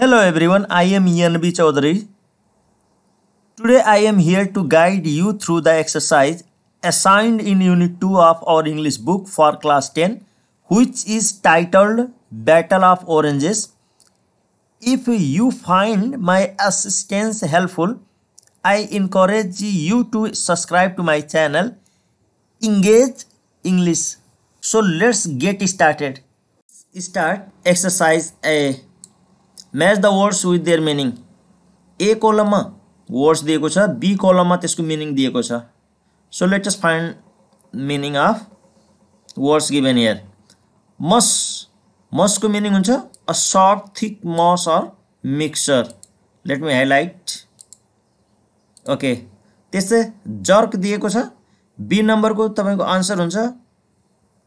Hello everyone, I am Ian B. Chaudhary. Today I am here to guide you through the exercise assigned in Unit 2 of our English book for class 10, which is titled Battle of Oranges. If you find my assistance helpful, I encourage you to subscribe to my channel Engage English. So let's get started. Start exercise A. Match the words with their meaning A कलममा words दिएको छ B कलममा त्यसको meaning दिएको छ. So let just find meaning of words given here mush मसको meaning हुन्छ a sort thick mush or mixture let me highlight okay त्यस्तै jerk दिएको छ बी नम्बरको तपाईँको आन्सर हुन्छ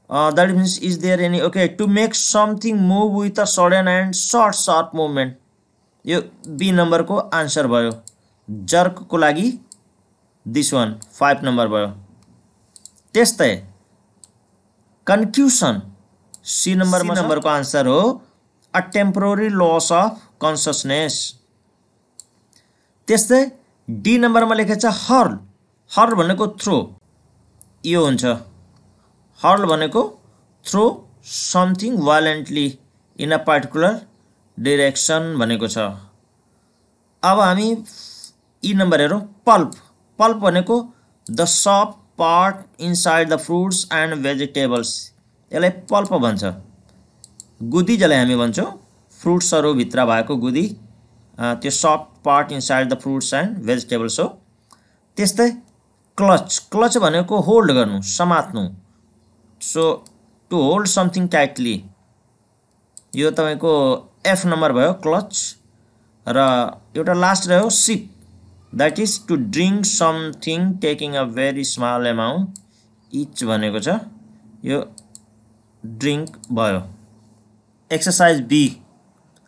that means is there any okay to make something move with a sudden and short short movement यो B नम्बरको answer भयो। जर्कको लागि दिस वान फाइभ नम्बर भयो। त्यस्तै कन्फ्युसन सी नम्बर नम्बरको आन्सर हो a temporary loss of consciousness त्यस्तै डी नम्बरमा लेखेको छ हर्ल हर्ल भनेको थ्रो यो हुन्छ। हर्ल भनेको throw something violently in a particular direction भनेको छ। अब हामी यी नम्बर हेरौँ। पल्प पल्प भनेको the soft part inside the fruits and vegetables यसलाई पल्प भन्छ। गुदी जसलाई हामी भन्छौँ फ्रुट्सहरूभित्र भएको गुदी त्यो soft part inside the fruits and vegetables हो। त्यस्तै क्लच क्लच भनेको होल्ड गर्नु समात्नु। So to hold something tightly यो तपाईँको एफ नम्बर भयो क्लच र एउटा लास्ट रह्यो sip that is to drink something taking a very small amount each भनेको छ यो ड्रिङ्क भयो। Exercise B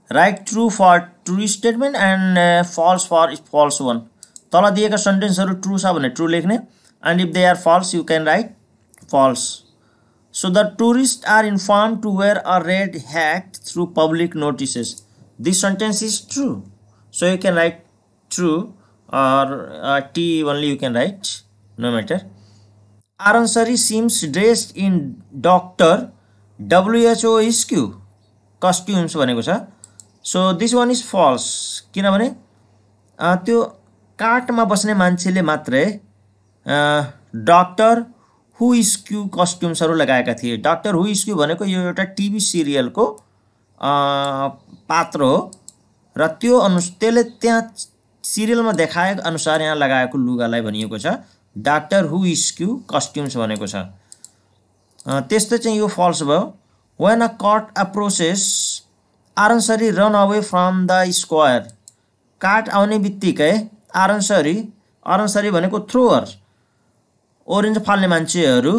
write true for true statement and false for false one तल दिएका सेन्टेन्सहरू ट्रु छ भने ट्रु लेख्ने and if they are false you can write false So the tourists are informed to wear a red hat through public notices. This sentence is true. So you can write true or uh, T only you can write, no matter. Aransari seems dressed in doctor WHO SQ costumes भनेको छ so this one is false किनभने त्यो काठमा बस्ने मान्छेले मात्रै doctor हु skew कस्ट्युम्सहरू लगाएका थिए? डाक्टर हु स्क्यु भनेको यो एउटा टिभी सिरियलको पात्र हो। र त्यो अनु त्यसले त्यहाँ सिरियलमा देखाए अनुसार यहाँ लगाएको लुगालाई भनिएको छ। डाक्टर हु स्क्यु कस्ट्युम्स भनेको छ। त्यस्तो चाहिँ यो फल्स भयो। When a cart approaches Aranceri run away from the square काट आउने बित्तिकै आरन्सरी आरन्सरी भनेको थ्रोवर ओरेन्ज फाल्ने मान्छेहरू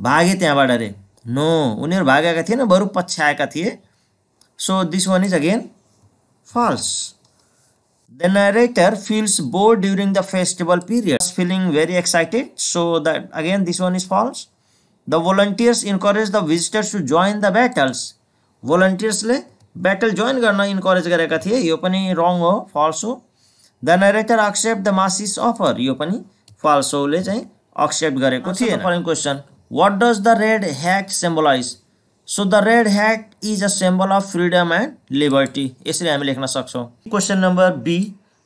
भागे त्यहाँबाट अरे। नो उनीहरू भागेका थिएन बरु पछ्याएका थिए। So this one is again false the narrator feels bored during the festival period feeling very excited so that again this one is false the volunteers encourage the visitors to join the battles भोलन्टियर्सले battle join गर्न encourage गरेका थिए। यो पनि wrong हो false हो। The narrator accept the masses offer यो पनि false होले चाहिँ। एक्सेप्ट गरेको थिएन। Following question what does the red hat symbolize so the red hat is a symbol of freedom and liberty यसरी हामी लेख्न सक्छौँ। Question number B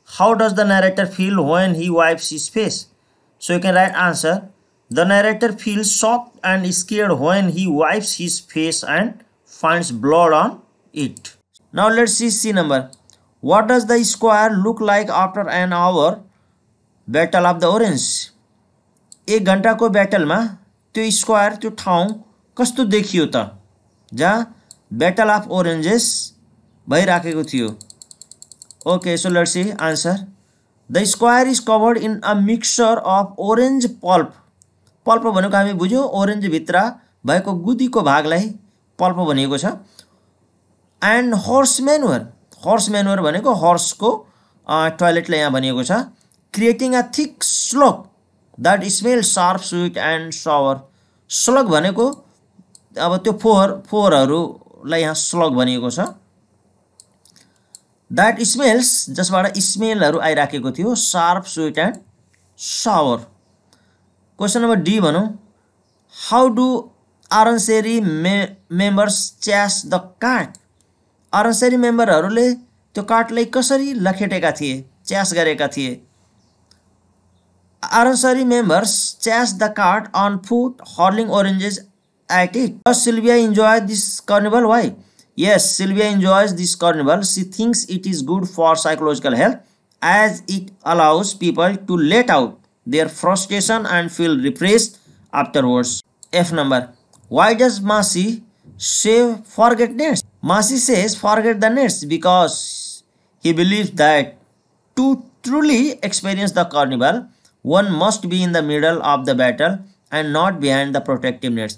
how does the narrator feel when he wipes his face so you can write answer the narrator feel sick and scared when he wipes his face and finds blood on it now let see C number what does the square look like after an hour battle of the orange एक घन्टाको ब्याटलमा त्यो square त्यो ठाउँ कस्तो देखियो त? जहाँ battle of oranges भइराखेको थियो। Okay so let's see answer the square is covered in a mixture of orange pulp pulp भनेको हामी बुझ्यौँ ओरेन्जभित्र भएको गुदीको भागलाई पल्प भनिएको छ। And horse manure horse manure भनेको हर्सको टोइलेटलाई यहाँ भनिएको छ। Creating a thick slop that smell sharp sweet and sour slug भनेको अब त्यो फोहोर फोहोरहरूलाई यहाँ स्लग भनिएको छ। द्याट स्मेल्स जसबाट स्मेलहरू आइराखेको थियो sharp sweet and sour question number D भनौँ। How do Aranceri may members chase the cart Aranceri मेम्बरहरूले त्यो कार्टलाई कसरी लखेटेका थिए च्यास गरेका थिए? arrosary members Chase the cart on foot, hurling oranges at it. Does Sylvia enjoy this carnival? Why? Yes, Sylvia enjoys this carnival. She thinks it is good for psychological health as it allows people to let out their frustration and feel refreshed afterwards. F number. Why does Masi say forget nets? Masi says forget the nets because he believes that to truly experience the carnival, one must be in the middle of the battle and not behind the protective nets.